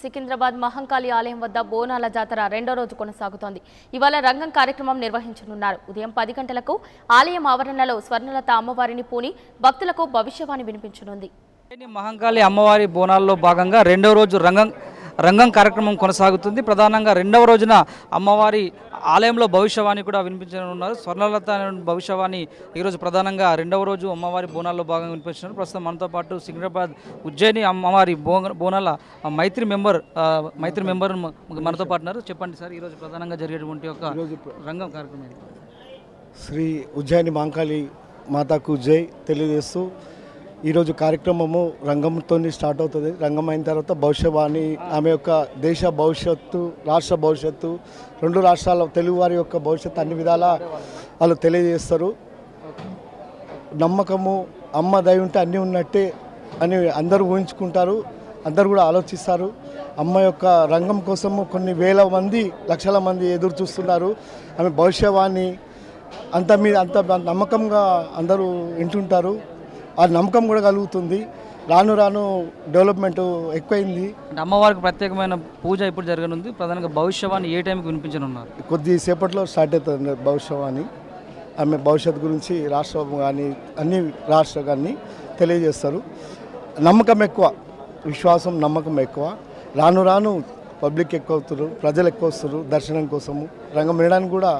సికింద్రాబాద్ మహంకాళి ఆలయం వద్ద బోనాల జాతర రెండో రోజు కొనసాగుతోంది. ఇవాళ రంగం కార్యక్రమం నిర్వహించనున్నారు. ఉదయం పది గంటలకు ఆలయం ఆవరణలో స్వర్ణలత అమ్మవారిని పూని భక్తులకు భవిష్యవాణి వినిపించనుంది. మహంకాళి అమ్మవారి బోనాల్లో భాగంగా రెండో రోజు రంగం రంగం కార్యక్రమం కొనసాగుతుంది. ప్రధానంగా రెండవ రోజున అమ్మవారి ఆలయంలో భవిష్యవాణి కూడా వినిపించనున్నారు. స్వర్ణలత అనే భవిష్యవాణి ఈరోజు ప్రధానంగా రెండవ రోజు అమ్మవారి బోనాల్లో భాగంగా వినిపించినారు ప్రస్తుతం మనతో పాటు సికింద్రాబాద్ ఉజ్జయిని అమ్మవారి బోనాల మైత్రి మెంబర్ మైత్రి మెంబర్ మనతో పాటు ఉన్నారు. చెప్పండి సార్ ఈరోజు ప్రధానంగా జరిగేటువంటి ఒక రంగం కార్యక్రమం? శ్రీ ఉజ్జయిని మాంకాళి మాతాకు జై. తెలియజేస్తూ ఈరోజు కార్యక్రమము రంగంతో స్టార్ట్ అవుతుంది. రంగం అయిన తర్వాత భవిష్యవాణి ఆమె యొక్క దేశ భవిష్యత్తు రాష్ట్ర భవిష్యత్తు రెండు రాష్ట్రాల తెలుగువారి యొక్క భవిష్యత్తు అన్ని విధాల వాళ్ళు తెలియజేస్తారు. నమ్మకము అమ్మ దయ ఉంటే అన్నీ ఉన్నట్టే అని అందరూ ఊహించుకుంటారు. అందరూ కూడా ఆలోచిస్తారు. అమ్మ యొక్క రంగం కోసము కొన్ని వేల మంది లక్షల మంది ఎదురు చూస్తున్నారు. ఆమె భవిష్యవాణి అంత మీద అంత నమ్మకంగా అందరూ వింటుంటారు. ఆ నమ్మకం కూడా కలుగుతుంది. రాను రాను డెవలప్మెంట్ ఎక్కువైంది. అంటే అమ్మవారికి ప్రత్యేకమైన పూజ ఇప్పుడు జరగనుంది. ప్రధానంగా భవిష్యవాణి ఏ టైంకి వినిపించనున్నారు? కొద్దిసేపట్లో స్టార్ట్ అవుతుంది భవిష్యవాణి. ఆమె భవిష్యత్తు గురించి రాష్ట్రం కానీ అన్ని రాష్ట్ర కానీ తెలియజేస్తారు. నమ్మకం ఎక్కువ. విశ్వాసం నమ్మకం ఎక్కువ. రాను రాను పబ్లిక్ ఎక్కువ అవుతారు ప్రజలు ఎక్కువ వస్తారు దర్శనం కోసము రంగం వినడానికి కూడా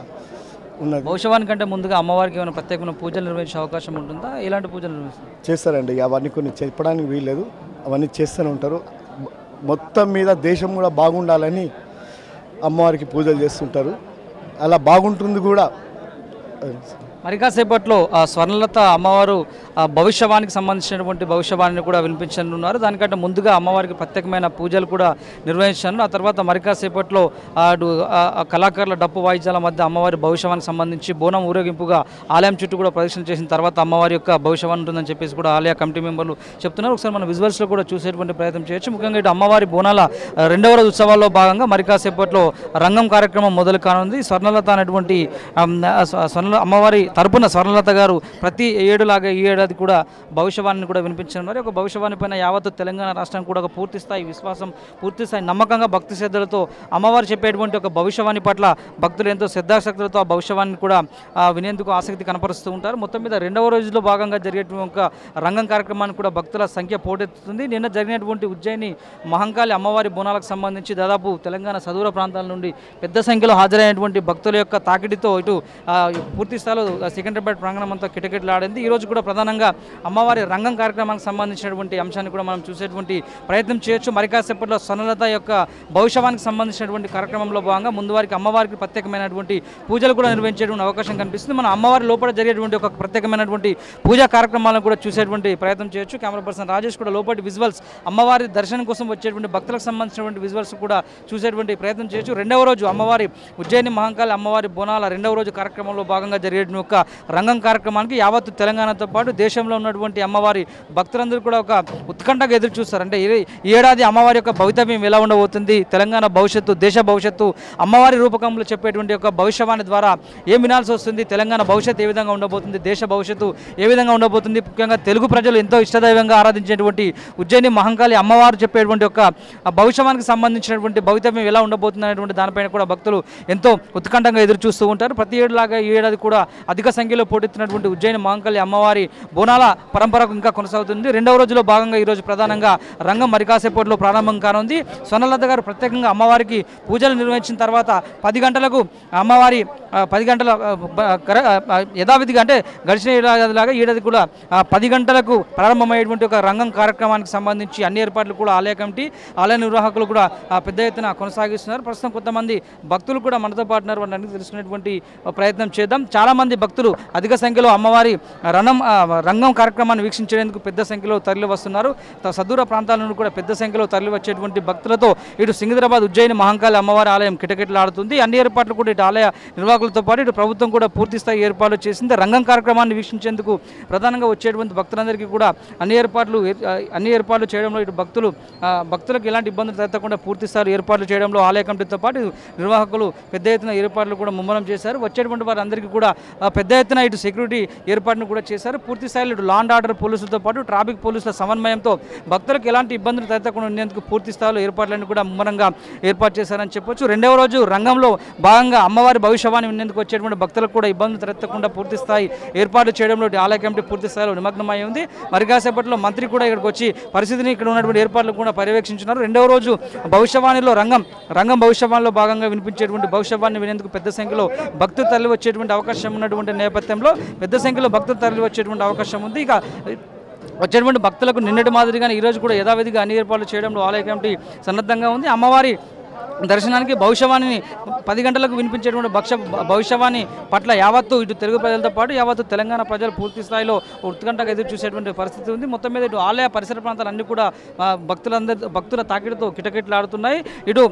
ఉన్నది. భవిష్యవాణి కంటే ముందుగా అమ్మవారికి ఏమైనా ప్రత్యేకమైన పూజలు నిర్వహించే అవకాశం ఉంటుందా? ఎలాంటి పూజలు నిర్వహిస్తారు? చేస్తారండి అవన్నీ కొన్ని చెప్పడానికి వీల్లేదు. అవన్నీ చేస్తూనే ఉంటారు. మొత్తం మీద దేశం కూడా బాగుండాలని అమ్మవారికి పూజలు చేస్తుంటారు. అలా బాగుంటుంది కూడా. మరి కాసేపట్లో స్వర్ణలత అమ్మవారు భవిష్యవాణికి సంబంధించినటువంటి భవిష్యవాణిని కూడా వినిపించనున్నారు. దానికంటే ముందుగా అమ్మవారికి ప్రత్యేకమైన పూజలు కూడా నిర్వహించాను ఆ తర్వాత మరి కాసేపట్లో కళాకారుల డప్పు వాయిద్యాల మధ్య అమ్మవారి భవిష్యవానికి సంబంధించి బోనం ఊరేగింపుగా ఆలయం చుట్టూ కూడా ప్రదర్శన చేసిన తర్వాత అమ్మవారి యొక్క భవిష్యవాణి ఉంటుందని చెప్పేసి కూడా ఆలయ కమిటీ మెంబర్లు చెప్తున్నారు. ఒకసారి మనం విజువల్స్లో కూడా చూసేటువంటి ప్రయత్నం చేయొచ్చు. ముఖ్యంగా ఇటు అమ్మవారి బోనాల రెండవ రోజు ఉత్సవాల్లో భాగంగా మరి కాసేపట్లో రంగం కార్యక్రమం మొదలు కానుంది. స్వర్ణలత అనేటువంటి స్వ- స్వర్ణ అమ్మవారి తరపున స్వర్ణలత గారు ప్రతి ఏడులాగా ఈ ఏడాది కూడా భవిష్యవాణిని కూడా వినిపించనున్నారు ఒక భవిష్యవాణి పైన యావత్తు తెలంగాణ రాష్ట్రం కూడా ఒక పూర్తి స్థాయి విశ్వాసం పూర్తి స్థాయి నమ్మకంగా భక్తి శ్రద్ధలతో అమ్మవారు చెప్పేటువంటి ఒక భవిష్యవాణి పట్ల భక్తులు ఎంతో శ్రద్ధాశక్తులతో ఆ భవిష్యవాణిని కూడా వినేందుకు ఆసక్తి కనపరుస్తూ ఉంటారు. మొత్తం మీద రెండవ రోజులో భాగంగా జరిగేటువంటి ఒక రంగం కార్యక్రమానికి కూడా భక్తుల సంఖ్య పోటెత్తుతుంది. నిన్న జరిగినటువంటి ఉజ్జయిని మహంకాళి అమ్మవారి బోనాలకు సంబంధించి దాదాపు తెలంగాణ సదూర ప్రాంతాల నుండి పెద్ద సంఖ్యలో హాజరైనటువంటి భక్తుల యొక్క తాకిడితో ఇటు పూర్తిస్థాయిలో పూర్తి స్థాయిలో సికింద్రాబాద్ ప్రాంగణం అంతా కిటకిటలాడింది. ఈ రోజు కూడా ప్రధానంగా అమ్మవారి రంగం కార్యక్రమానికి సంబంధించినటువంటి అంశాన్ని కూడా మనం చూసేటువంటి ప్రయత్నం చేయొచ్చు. మరి కాసేపట్లో సన్నలత యొక్క భవిష్యవానికి సంబంధించినటువంటి కార్యక్రమంలో భాగంగా ముందు వారికి అమ్మవారికి ప్రత్యేకమైనటువంటి పూజలు కూడా నిర్వహించేటువంటి అవకాశం కనిపిస్తుంది. మన అమ్మవారి లోపల జరిగేటువంటి ఒక ప్రత్యేకమైనటువంటి పూజా కార్యక్రమాలను కూడా చూసేటువంటి ప్రయత్నం చేయొచ్చు. కెమెరా పర్సన్ రాజేష్ కూడా లోపటి విజువల్స్ అమ్మవారి దర్శనం కోసం వచ్చేటువంటి భక్తులకు సంబంధించినటువంటి విజువల్స్ కూడా చూసేటువంటి ప్రయత్నం చేయొచ్చు. రెండవ రోజు అమ్మవారి ఉజ్జయిని మహంకాళి అమ్మవారి బోనాల రెండవ రోజు కార్యక్రమంలో భాగంగా జరిగేటువంటి ఒక రంగం కార్యక్రమానికి యావత్తు తెలంగాణతో పాటు దేశంలో ఉన్నటువంటి అమ్మవారి భక్తులందరూ కూడా ఒక ఉత్కంఠగా ఎదురు చూస్తారు. అంటే ఈ ఏడాది అమ్మవారి యొక్క భవితవ్యం ఎలా ఉండబోతుంది? తెలంగాణ భవిష్యత్తు దేశ భవిష్యత్తు అమ్మవారి రూపకంలో చెప్పేటువంటి ఒక భవిష్యవాణి ద్వారా ఏం వినాల్సి వస్తుంది? తెలంగాణ భవిష్యత్తు ఏ విధంగా ఉండబోతుంది? దేశ భవిష్యత్తు ఏ విధంగా ఉండబోతుంది? ముఖ్యంగా తెలుగు ప్రజలు ఎంతో ఇష్టదైవంగా ఆరాధించేటువంటి ఉజ్జయిని మహంకాళి అమ్మవారు చెప్పేటువంటి ఒక భవిష్యవానికి సంబంధించినటువంటి భవితవ్యం ఎలా ఉండబోతుంది అనేటువంటి దానిపైన కూడా భక్తులు ఎంతో ఉత్కంఠంగా ఎదురు చూస్తూ ఉంటారు. ప్రతి ఏడులాగా ఈ ఏడాది కూడా అధిక సంఖ్యలో పోటెత్తినటువంటి ఉజ్జయిని మాంకల్య అమ్మవారి బోనాల పరంపరకు ఇంకా కొనసాగుతుంది. రెండవ రోజులో భాగంగా ఈరోజు ప్రధానంగా రంగం మరికాసేపట్లో ప్రారంభం కానుంది. సొన్నలత గారు ప్రత్యేకంగా అమ్మవారికి పూజలు నిర్వహించిన తర్వాత పది గంటలకు అమ్మవారి పది గంటల యథావిధిగా అంటే గడిచిన ఏడాదిలాగా ఏడాది కూడా పది గంటలకు ప్రారంభమయ్యేటువంటి ఒక రంగం కార్యక్రమానికి సంబంధించి అన్ని ఏర్పాట్లు కూడా ఆలయ కమిటీ ఆలయ నిర్వాహకులు కూడా పెద్ద ఎత్తున కొనసాగిస్తున్నారు. ప్రస్తుతం కొంతమంది భక్తులు కూడా మనతో పాటున్నారు వారిని తెలుసుకునేటువంటి ప్రయత్నం చేద్దాం. చాలామంది భక్తులు అధిక సంఖ్యలో అమ్మవారి రణం రంగం కార్యక్రమాన్ని వీక్షించేందుకు పెద్ద సంఖ్యలో తరలి వస్తున్నారు. సదూర ప్రాంతాల నుండి కూడా పెద్ద సంఖ్యలో తరలి వచ్చేటువంటి భక్తులతో ఇటు సికింద్రాబాద్ ఉజ్జయిని మహంకాళి అమ్మవారి ఆలయం కిటకిటలాడుతుంది. అన్ని ఏర్పాట్లు కూడా ఇటు ఆలయ నిర్వాహకులతో పాటు ఇటు ప్రభుత్వం కూడా పూర్తిస్థాయి ఏర్పాట్లు చేసింది. రంగం కార్యక్రమాన్ని వీక్షించేందుకు ప్రధానంగా వచ్చేటువంటి భక్తులందరికీ కూడా అన్ని ఏర్పాట్లు అన్ని ఏర్పాట్లు చేయడంలో ఇటు భక్తులు భక్తులకు ఎలాంటి ఇబ్బందులు తలెత్తకుండా పూర్తిస్థాయి ఏర్పాట్లు చేయడంలో ఆలయ కమిటీతో పాటు నిర్వాహకులు పెద్ద ఎత్తున ఏర్పాట్లు కూడా ముమ్మరం చేశారు. వచ్చేటువంటి వారందరికీ కూడా పెద్ద ఎత్తున ఇటు సెక్యూరిటీ ఏర్పాటును కూడా చేశారు. పూర్తి స్థాయిలో ఇటు లాండ్ ఆర్డర్ పోలీసులతో పాటు ట్రాఫిక్ పోలీసుల సమన్వయంతో భక్తులకు ఎలాంటి ఇబ్బందులు తలెత్తకుండా ఉండేందుకు పూర్తి స్థాయిలో ఏర్పాట్లన్నీ కూడా ముమ్మరంగా ఏర్పాటు చేశారని చెప్పొచ్చు. రెండవ రోజు రంగంలో భాగంగా అమ్మవారి భవిష్యవాణి ఉండేందుకు వచ్చేటువంటి భక్తులకు కూడా ఇబ్బందులు తలెత్తకుండా పూర్తి స్థాయి ఏర్పాటు చేయడంలో ఆలయ కమిటీ పూర్తి స్థాయిలో నిమగ్నమై ఉంది. మరి కాసేపట్లో మంత్రి కూడా ఇక్కడికి వచ్చి పరిస్థితిని ఇక్కడ ఉన్నటువంటి ఏర్పాట్లు కూడా పర్యవేక్షించున్నారు. రెండవ రోజు భవిష్యవాణిలో రంగం రంగం భవిష్యవాణిలో భాగంగా వినిపించేటువంటి భవిష్యవాణి వినేందుకు పెద్ద సంఖ్యలో భక్తులు తరలి వచ్చేటువంటి అవకాశం ఉన్నటువంటి నేపథ్యంలో పెద్ద సంఖ్యలో భక్తులు తరలి వచ్చేటువంటి అవకాశం ఉంది. ఇక వచ్చేటువంటి భక్తులకు నిన్నటి మాదిరిగానే ఈరోజు కూడా యథావిధిగా అన్ని ఏర్పాట్లు చేయడంలో ఆలయ కమిటీ సన్నద్ధంగా ఉంది. అమ్మవారి దర్శనానికి భవిష్యవాణిని పది గంటలకు వినిపించేటువంటి భక్ష భవిష్యవాణి పట్ల యావత్తు ఇటు తెలుగు ప్రజలతో పాటు యావత్తు తెలంగాణ ప్రజలు పూర్తి స్థాయిలో ఉత్కంఠగా ఎదురు చూసేటువంటి పరిస్థితి ఉంది. మొత్తం మీద ఇటు ఆలయ పరిసర ప్రాంతాలన్నీ కూడా భక్తులందరి భక్తుల తాకిడితో కిటకిటలాడుతున్నాయి ఇటు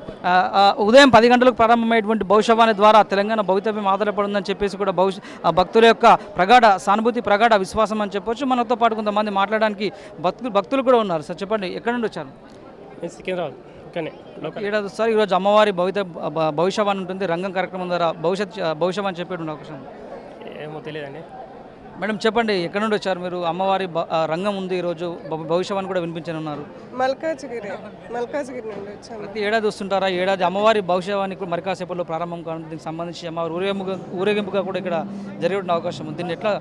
ఉదయం పది గంటలకు ప్రారంభమయ్యేటువంటి భవిష్యవాణి ద్వారా తెలంగాణ భవితవ్యం ఆధారపడిందని చెప్పేసి కూడా భవిష్య భక్తుల యొక్క ప్రగాఢ సానుభూతి ప్రగాఢ విశ్వాసం అని చెప్పొచ్చు. మనతో పాటు కొంతమంది మాట్లాడడానికి భక్తులు భక్తులు కూడా ఉన్నారు. సార్ చెప్పండి ఎక్కడి నుండి వచ్చారు? సికింద్రాబాద్. లోకల్ ఏడాది సార్ ఈరోజు అమ్మవారి భవిత భవిష్యవాణి ఉంటుంది. రంగం కార్యక్రమం ద్వారా భవిష్యత్ భవిష్యవాణి చెప్పేటువంటి అవకాశం. ఏమో తెలియదండి. మేడం చెప్పండి ఎక్కడి నుండి వచ్చారు మీరు? అమ్మవారి రంగం ఉంది ఈరోజు. భవిష్యవాణి కూడా వినిపించనున్నారు మల్కాజ్గిరి మల్కాజ్గిరి నుండి వచ్చాము ప్రతి ఏడాది వస్తుంటారా? ఏడాది అమ్మవారి భవిష్యవాణి కూడా మరి కాసేపట్లో ప్రారంభం కానుంది. దీనికి సంబంధించి అమ్మవారి ఊరేగింపుగా ఊరేగింపుగా కూడా ఇక్కడ జరిగే అవకాశం ఉంది. దీన్ని ఎట్లా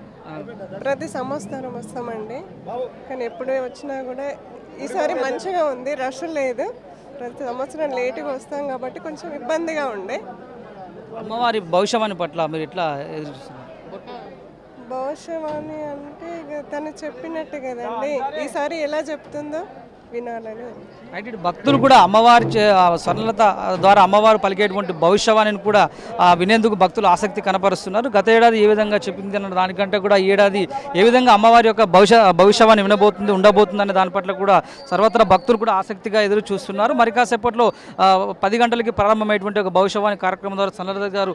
ప్రతి సంవత్సరం వస్తామండి. కానీ ఎప్పుడే వచ్చినా కూడా ఈసారి మంచిగా ఉంది. రష్ లేదు. ప్రతి సంవత్సరం లేటుగా వస్తాం కాబట్టి కొంచెం ఇబ్బందిగా ఉండే. అమ్మవారి భవిష్యవాణి పట్ల మీరు ఎట్లా భవిష్యవాణి అంటే ఇక తను చెప్పినట్టు కదండి. ఈసారి ఎలా చెప్తుందో? వినాలని భక్తులు కూడా అమ్మవారి చే- స్వర్ణలత ద్వారా అమ్మవారు పలికేటువంటి భవిష్యవాణిని కూడా వినేందుకు భక్తులు ఆసక్తి కనపరుస్తున్నారు. గత ఏడాది ఏ విధంగా చెప్పింది అన్న దానికంటే కూడా ఈ ఏడాది ఏ విధంగా అమ్మవారి యొక్క భవిష్య భవిష్యవాణి వినబోతుంది ఉండబోతుంది అనే దాని పట్ల కూడా సర్వత్రా భక్తులు కూడా ఆసక్తిగా ఎదురు చూస్తున్నారు. మరి కాసేపట్లో పది గంటలకి ప్రారంభమైనటువంటి ఒక భవిష్యవాణి కార్యక్రమం ద్వారా స్వర్ణలత గారు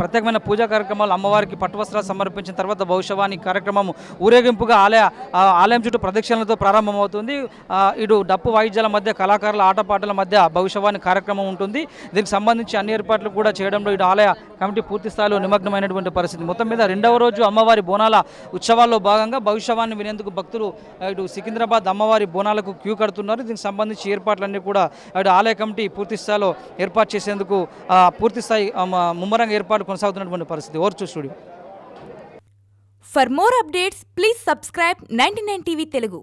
ప్రత్యేకమైన పూజా కార్యక్రమాలు అమ్మవారికి పట్టువస్త్రాలు సమర్పించిన తర్వాత భవిష్యవాణి కార్యక్రమం ఊరేగింపుగా ఆలయ ఆలయం చుట్టూ ప్రదక్షిణలతో ప్రారంభమవుతుంది. జరుగుతుంది. ఇటు డప్పు వాయిద్యాల మధ్య కళాకారుల ఆటపాటల మధ్య భవిష్యవాణి కార్యక్రమం ఉంటుంది. దీనికి సంబంధించి అన్ని ఏర్పాట్లు కూడా చేయడంలో ఇటు ఆలయ కమిటీ పూర్తి స్థాయిలో నిమగ్నమైనటువంటి పరిస్థితి. మొత్తం మీద రెండవ రోజు అమ్మవారి బోనాల ఉత్సవాల్లో భాగంగా భవిష్యవాణి వినేందుకు భక్తులు ఇటు సికింద్రాబాద్ అమ్మవారి బోనాలకు క్యూ కడుతున్నారు. దీనికి సంబంధించి ఏర్పాట్లన్నీ కూడా ఇటు ఆలయ కమిటీ పూర్తి స్థాయిలో ఏర్పాటు చేసేందుకు పూర్తి స్థాయి ముమ్మరంగా ఏర్పాటు కొనసాగుతున్నటువంటి పరిస్థితి. ఓర్చు studio. For more updates, please subscribe 99 TV Telugu.